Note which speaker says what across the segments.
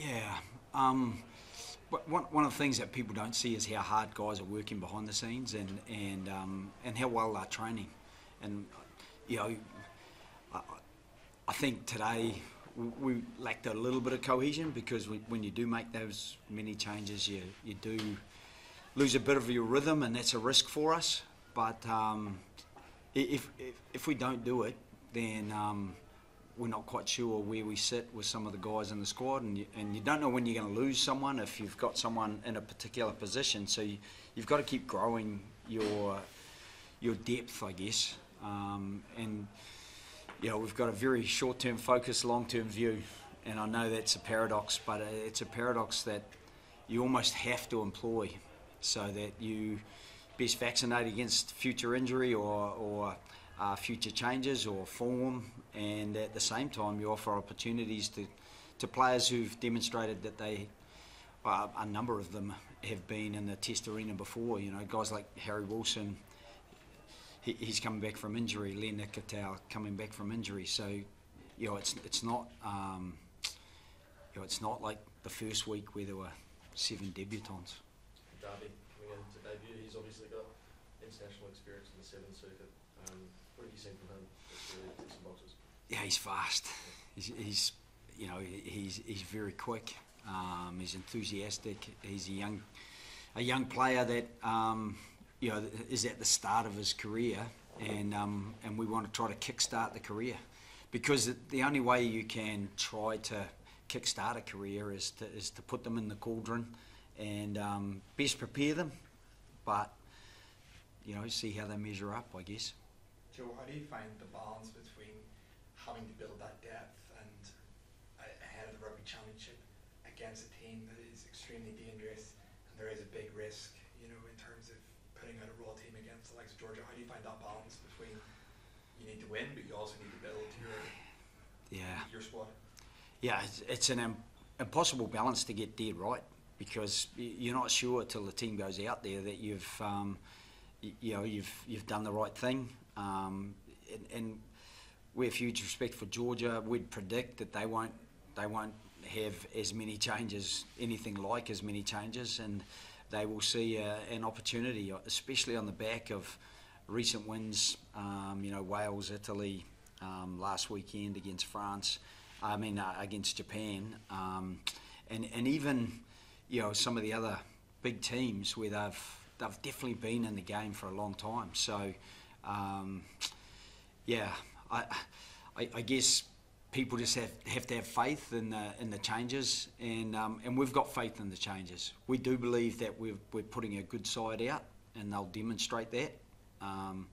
Speaker 1: Yeah. Um, one, one of the things that people don't see is how hard guys are working behind the scenes and and um, and how well they're training. And you know, I, I think today we, we lacked a little bit of cohesion because we, when you do make those many changes, you you do lose a bit of your rhythm, and that's a risk for us. But um, if, if if we don't do it, then um, we're not quite sure where we sit with some of the guys in the squad, and you, and you don't know when you're going to lose someone if you've got someone in a particular position. So you, you've got to keep growing your your depth, I guess. Um, and you know, we've got a very short-term focus, long-term view, and I know that's a paradox, but it's a paradox that you almost have to employ, so that you best vaccinate against future injury or or uh, future changes or form, and at the same time, you offer opportunities to, to players who've demonstrated that they, uh, a number of them have been in the test arena before. You know, guys like Harry Wilson, he, he's coming back from injury. Len Ikitau coming back from injury. So, you know, it's it's not, um, you know, it's not like the first week where there were seven debutants.
Speaker 2: Darby coming in to debut, he's obviously got international experience in the Seven Circuit. Um, what have you seen from him? That's really ticks some boxes.
Speaker 1: Yeah, he's fast. He's, he's you know, he's he's very quick. Um, he's enthusiastic. He's a young a young player that um, you know is at the start of his career, and um, and we want to try to kickstart the career, because the only way you can try to kickstart a career is to is to put them in the cauldron, and um, best prepare them, but you know see how they measure up, I guess.
Speaker 3: Joe, how do you find the balance between having to build that depth and ahead of the rugby championship against a team that is extremely dangerous and there is a big risk, you know, in terms of putting out a raw team against the likes of Georgia? How do you find that balance between you need to win but you also need to build your
Speaker 1: yeah
Speaker 3: your squad?
Speaker 1: Yeah, it's, it's an um, impossible balance to get dead right because you're not sure till the team goes out there that you've um, you know you've you've done the right thing um, and, and we have huge respect for Georgia. We'd predict that they won't they won't have as many changes, anything like as many changes, and they will see uh, an opportunity, especially on the back of recent wins. Um, you know, Wales, Italy, um, last weekend against France. I mean, uh, against Japan, um, and and even you know some of the other big teams where they've they've definitely been in the game for a long time. So um, yeah, I, I, I, guess people just have, have to have faith in the, in the changes, and, um, and we've got faith in the changes. We do believe that we're, we're putting a good side out, and they'll demonstrate that. Um,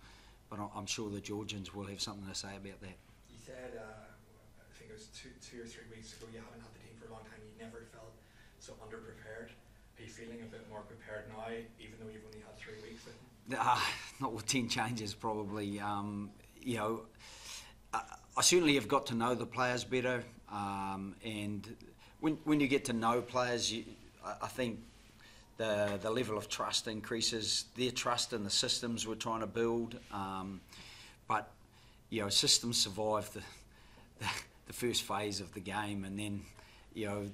Speaker 1: but I'm sure the Georgians will have something to say about that.
Speaker 3: You said, uh, I think it was two, two or three weeks ago, you haven't had the team for a long time, you never felt so underprepared. Are you feeling a bit more prepared now, even though you've only had three weeks?
Speaker 1: Uh, not with 10 changes, probably. Um, you know, I, certainly have got to know the players better. Um, and when, when you get to know players, you, I, I think the, the level of trust increases, their trust in the systems we're trying to build. Um, but, you know, systems survive the, the, the first phase of the game, and then, you know,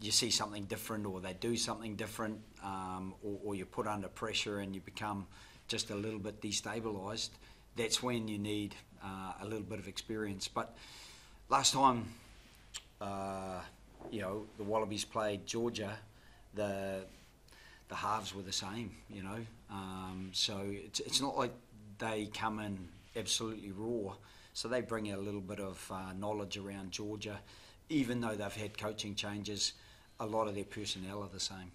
Speaker 1: you see something different or they do something different um, or, or, you're put under pressure and you become just a little bit destabilised, that's when you need uh, a little bit of experience. But last time, uh, you know, the Wallabies played Georgia, the the halves were the same, you know. Um, so it's, it's not like they come in absolutely raw. So they bring a little bit of uh, knowledge around Georgia, even though they've had coaching changes a lot of their personnel are the same.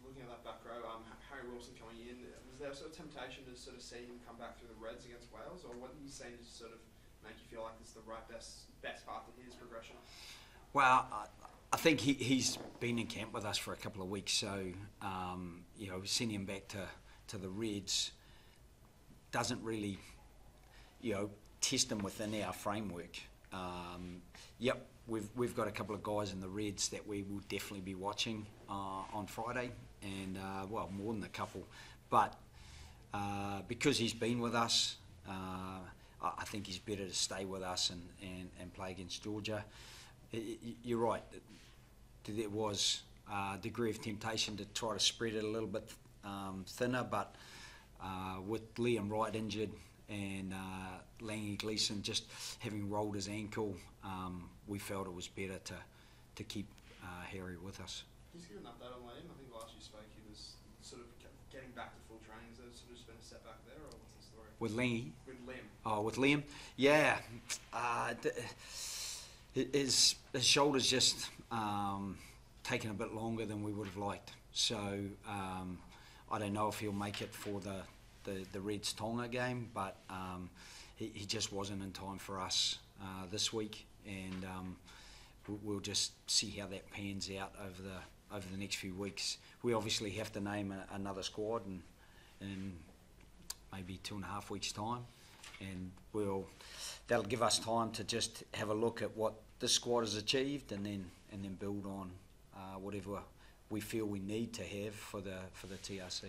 Speaker 4: So looking at that back row, um, Harry Wilson coming in, was there sort of temptation to sort of see him come back through the Reds against Wales, or what did you say to sort of make you feel like it's the right best best path of his progression?
Speaker 1: Well, I, I think he, he's been in camp with us for a couple of weeks, so um, you know, sending him back to, to the Reds doesn't really, you know, test him within our framework. Um, yep, we've we've got a couple of guys in the Reds that we will definitely be watching uh, on Friday, and uh, well, more than a couple, but uh, because he's been with us, uh, I think he's better to stay with us and, and, and play against Georgia. You're right. there was a degree of temptation to try to spread it a little bit um, thinner, but uh, with Liam Wright injured and uh, Langi Gleeson just having rolled his ankle, um, we felt it was better to, to keep uh, Harry with us.
Speaker 4: Can you just an update on Liam? I think last you spoke, he was sort of getting back to full training. Has there sort of just been a setback there, or what's the story?
Speaker 1: With
Speaker 4: With Liam.
Speaker 1: Oh, with Liam, yeah, uh, his his shoulders just um, taken a bit longer than we would have liked. So um, I don't know if he'll make it for the the, the Reds Tonga game, but um, he, he just wasn't in time for us uh, this week, and um, we'll, we'll just see how that pans out over the over the next few weeks. We obviously have to name a, another squad and in maybe two and a half weeks' time, and we'll that'll give us time to just have a look at what this squad has achieved, and then and then build on uh, whatever we feel we need to have for the for the TRC.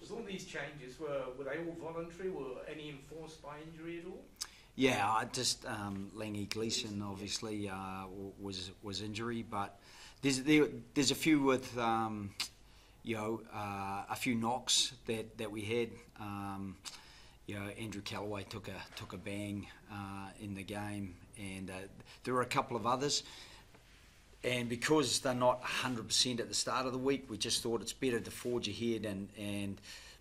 Speaker 5: Was all these changes were were they all voluntary? Were any enforced by injury at all?
Speaker 1: Yeah, I just um, Langi Gleeson obviously uh, was was injury, but there's there, there's a few with um, you know uh, a few knocks that, that we had. Um, you know, Andrew Kellaway took a took a bang uh, in the game, and uh, there were a couple of others. And because they're not 100% at the start of the week, we just thought it's better to forge ahead and, and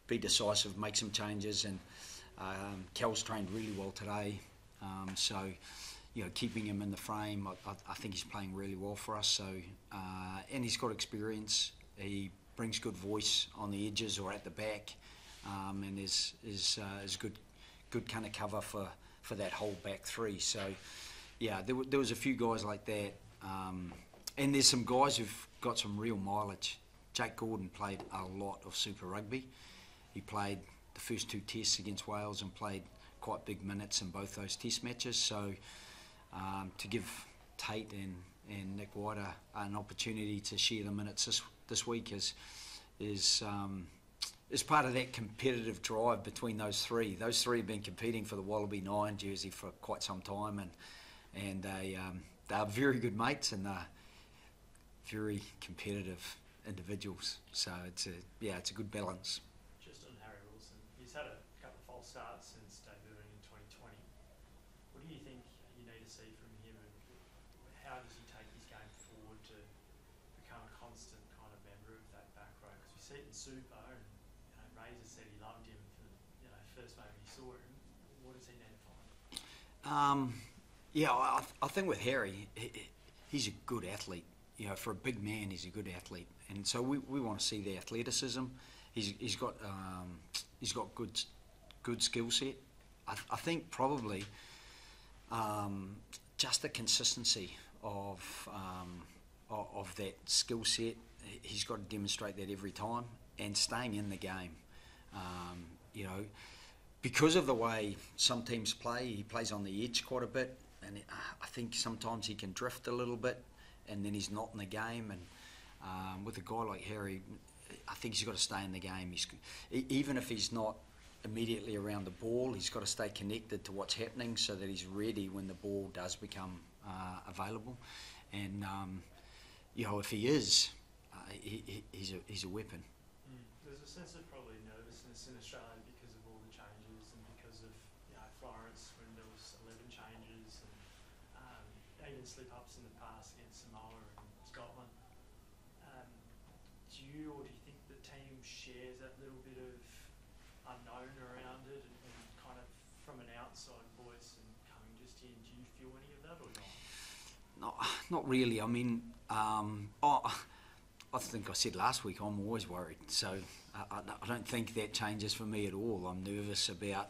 Speaker 1: be decisive, make some changes. And um, Cal's trained really well today, um, so you know keeping him in the frame, I, I, think he's playing really well for us. So uh, and he's got experience. He brings good voice on the edges or at the back, um, and is is uh, is good good kind of cover for, for that whole back three. So yeah, there, there was a few guys like that, um, and there's some guys who've got some real mileage. Jake Gordon played a lot of Super Rugby. He played the first two tests against Wales and played quite big minutes in both those test matches. So um, to give Tate and, and Nick White an opportunity to share the minutes this, this week is is um, is part of that competitive drive between those three. Those three have been competing for the Wallaby Nine jersey for quite some time, and and they um, they are very good mates and they're very competitive individuals. So it's a yeah, it's a good balance.
Speaker 6: Just on Harry Wilson, he's had a couple of false starts since debuting in 2020. What do you think you need to see from him, and how does he take his game forward to become a constant kind of member of that back it in Super, and you know, Razor said he loved him for you know first moment he saw him. What does he need to find?
Speaker 1: Um, yeah, I, I think with Harry, he, he's a good athlete. You know, for a big man, he's a good athlete, and so we, we want to see the athleticism. He's, he's got um, he's got good good skill set. I, I think probably um, just the consistency of um, of, of that skill set. He- He's got to demonstrate that every time and staying in the game. Um, you know, because of the way some teams play, he plays on the edge quite a bit, and I think sometimes he can drift a little bit, and then he's not in the game. And um, with a guy like Harry, I think he's got to stay in the game. He's even if he's not immediately around the ball, he's got to stay connected to what's happening so that he's ready when the ball does become uh, available. And um, you know, if he is, uh, he, he, he's a he's a weapon.
Speaker 6: There's a sense of probably nervousness in Australia because of all the changes and because of you know Florence when there was 11 changes and um, even slip ups in the past against Samoa and Scotland. Um, do you or do you think the team shares that little bit of unknown around it and, and kind of from an outside voice and coming just in? Do you feel any of that or not?
Speaker 1: Not, not really. I mean, um, oh, I think I said last week I'm always worried. So I, I, don't think that changes for me at all. I'm nervous about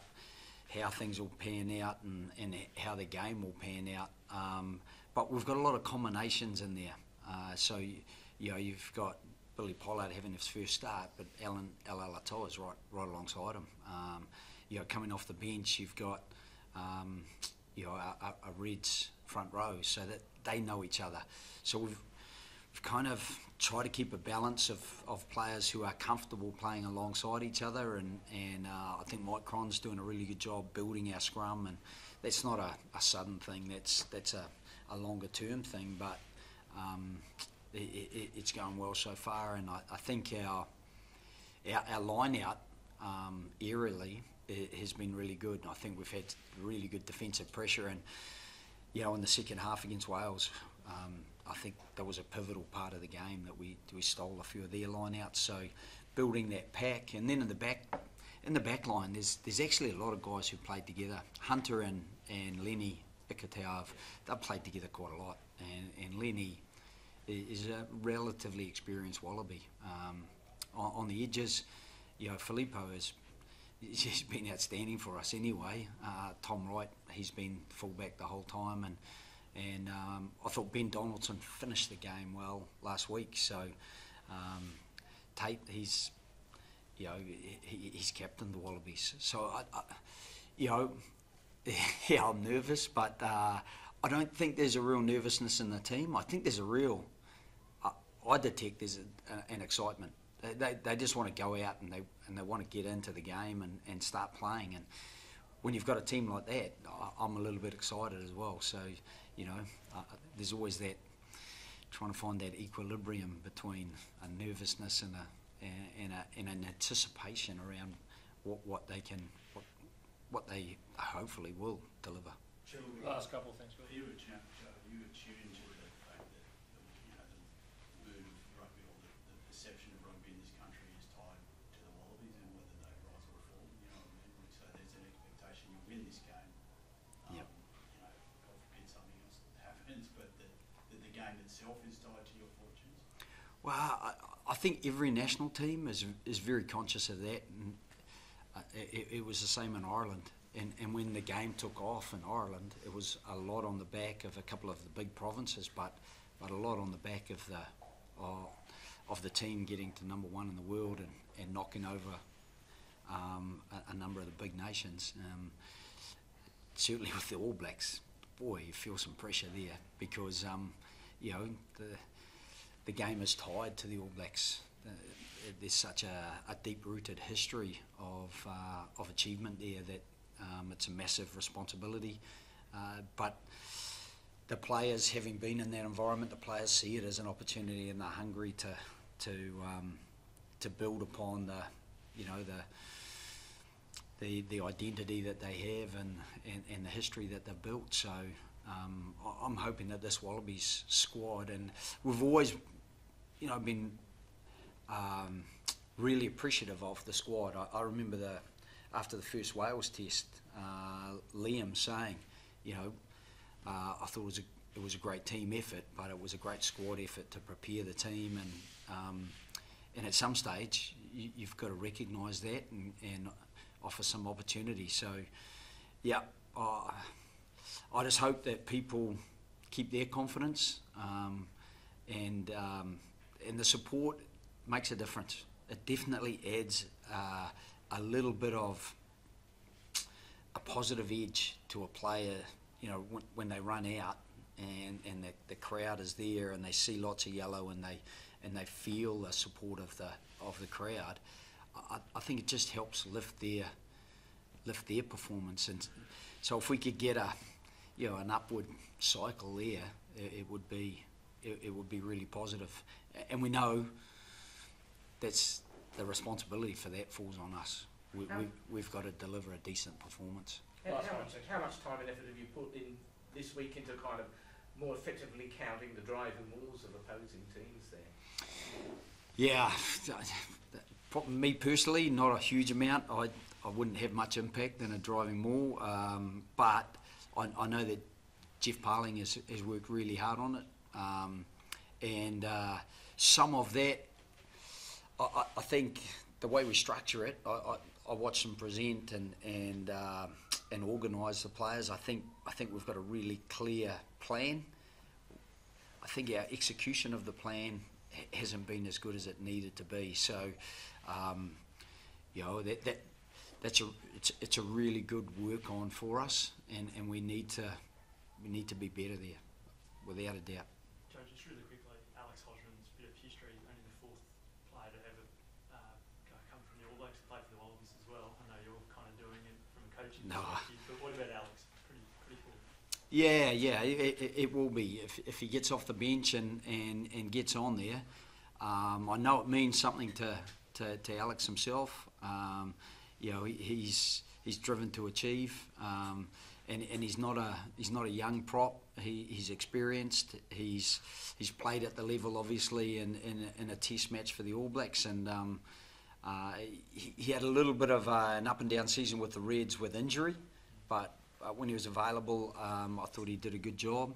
Speaker 1: how things will pan out and, and how the game will pan out. Um, but we've got a lot of combinations in there. Uh, so you, you know you've got Billy Pollard having his first start, but Allan Alaalatoa is right right alongside him. Um, you know coming off the bench, you've got um, you know a, a, Reds front row, so that they know each other. So we've kind of try to keep a balance of, of players who are comfortable playing alongside each other, and and uh, I think Mike Cron's doing a really good job building our scrum, and that's not a, a sudden thing. That's that's a, a longer term thing, but um, i i it's going well so far, and I, I think our our, our line out um, has been really good. And I think we've had really good defensive pressure, and you know, in the second half against Wales, um, I think that was a pivotal part of the game that we we stole a few of their line outs. So building that pack, and then in the back. In the back line, there's there's actually a lot of guys who played together. Hunter and, and Lenny Ikitau, they've played together quite a lot. And, and Lenny is a relatively experienced Wallaby. Um, on, on the edges, you know, Filipo has he's been outstanding for us anyway. Uh, Tom Wright, he's been fullback the whole time, and and um, I thought Ben Donaldson finished the game well last week. So um, Tate, he's you know he, he's captained the Wallabies. So I, I you know, yeah, I'm nervous, but uh, I don't think there's a real nervousness in the team. I think there's a real I, I detect there's a, a, an excitement. They, they, they just want to go out and they and they want to get into the game and, and start playing. And when you've got a team like that, I, I'm a little bit excited as well. So you know, uh, there's always that trying to find that equilibrium between a nervousness and a and a and an anticipation around what what they can what what they hopefully will deliver.
Speaker 7: Last couple of things,
Speaker 8: Are you attuned, Joe, you attuned to the fact that, the, you know, the mood of rugby or the, the perception of rugby in this country is tied to the Wallabies and whether they rise or fall, you know what I mean? So there's an expectation you win this game. Um,
Speaker 1: Yep.
Speaker 8: You know, God forbid something else happens, but that, that the game itself is tied to your fortunes.
Speaker 1: Well, I, I think every national team is is very conscious of that, and uh, it, it was the same in Ireland. And, and when the game took off in Ireland, it was a lot on the back of a couple of the big provinces, but but a lot on the back of the uh, of the team getting to number one in the world and, and knocking over um, a, a number of the big nations. Um, certainly with the All Blacks, boy, you feel some pressure there because um, you know the the game is tied to the All Blacks. Uh, there's such a, a deep-rooted history of uh, of achievement there that um, it's a massive responsibility. Uh, but the players, having been in that environment, the players see it as an opportunity and they're hungry to to um, to build upon the you know the the the identity that they have and, and, and the history that they've built. So um, I'm hoping that this Wallabies squad and we've always you know been um, really appreciative of the squad. I, I remember the after the first Wales test, uh, Liam saying, you know, uh, I thought it was a it was a great team effort, but it was a great squad effort to prepare the team and um, and at some stage you, you've got to recognise that and, and offer some opportunity. So, yeah, uh, I just hope that people keep their confidence um, and um, and the support makes a difference. It definitely adds uh, a little bit of a positive edge to a player. You know, when, when they run out and and the, the crowd is there and they see lots of yellow and they and they feel the support of the of the crowd. I, I think it just helps lift their lift their performance and so if we could get a you know an upward cycle there, it, it would be it, it would be really positive. And we know that's the responsibility for that falls on us. We, we, we've got to deliver a decent performance.
Speaker 5: How, how much, how much time and effort have you put in this week into kind of more effectively counting the driving wheels of opposing teams there?
Speaker 1: Yeah, me personally, not a huge amount. I, I wouldn't have much impact in a driving maul, um, but I, I know that Geoff Parling has, has worked really hard on it, um, and uh, some of that, I, I, think the way we structure it, I, I, I watch them present and and uh, and organise the players. I think I think we've got a really clear plan. I think our execution of the plan hasn't been as good as it needed to be. So, um, you know, that, that that's a it's, it's a really good work on for us, and, and we need to we need to be better there, without a doubt.
Speaker 6: Joe, just really quickly, Alex Hodgman's bit of history, only the fourth player to ever uh, come from the All Blacks to play for the Wallabies as well. I know you're kind of doing it from a coaching
Speaker 1: No.
Speaker 6: perspective, but what about Alex? Pretty, pretty cool.
Speaker 1: Yeah, yeah, it, it, it will be if, if he gets off the bench and, and, and gets on there. Um, I know it means something to, to, to Alex himself. Um, you know, he, he's he's driven to achieve, um, and, and he's not a he's not a young prop. He, he's experienced. He's he's played at the level, obviously, in, in, in a Test match for the All Blacks, and um, uh, he, he had a little bit of uh, an up and down season with the Reds with injury, but uh, when he was available, um, I thought he did a good job.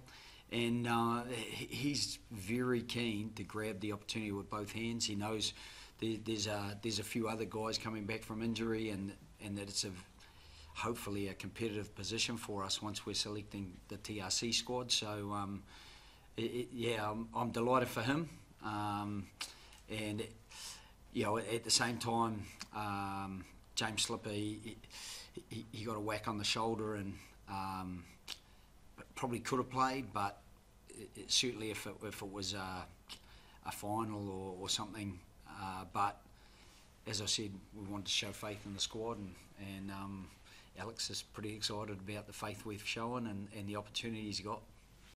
Speaker 1: And uh, he's very keen to grab the opportunity with both hands. He knows there, there's a, there's a few other guys coming back from injury, and and that it's a hopefully a competitive position for us once we're selecting the TRC squad. So um, it, it, yeah, I'm, I'm delighted for him. Um, and you know, at the same time, um, James Slipper, he, he, he got a whack on the shoulder and um, probably could have played, but it, it, certainly if it, if it was a, a final or, or something. Uh, but as I said, we wanted to show faith in the squad, and, and um, Alex is pretty excited about the faith we've shown and, and the opportunities he's got.